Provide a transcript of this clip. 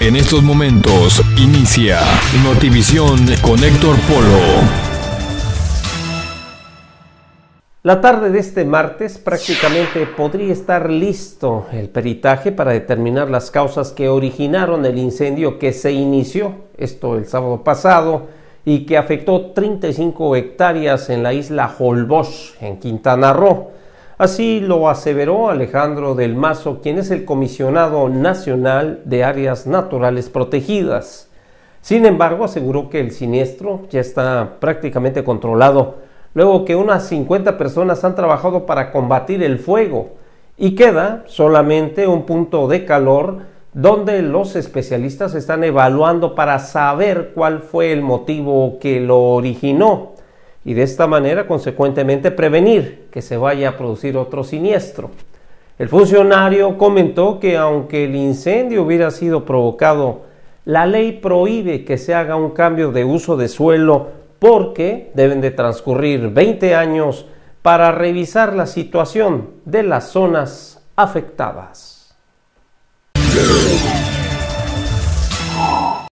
En estos momentos inicia Notivisión con Héctor Polo. La tarde de este martes prácticamente podría estar listo el peritaje para determinar las causas que originaron el incendio que se inició, esto el sábado pasado, y que afectó 35 hectáreas en la isla Holbox, en Quintana Roo. Así lo aseveró Alejandro del Mazo, quien es el comisionado nacional de áreas naturales protegidas. Sin embargo, aseguró que el siniestro ya está prácticamente controlado, luego que unas 50 personas han trabajado para combatir el fuego y queda solamente un punto de calor donde los especialistas están evaluando para saber cuál fue el motivo que lo originó y de esta manera consecuentemente prevenir que se vaya a producir otro siniestro. El funcionario comentó que aunque el incendio hubiera sido provocado, la ley prohíbe que se haga un cambio de uso de suelo porque deben de transcurrir 20 años para revisar la situación de las zonas afectadas.